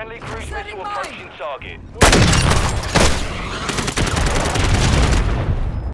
Friendly cruise missile approaching target.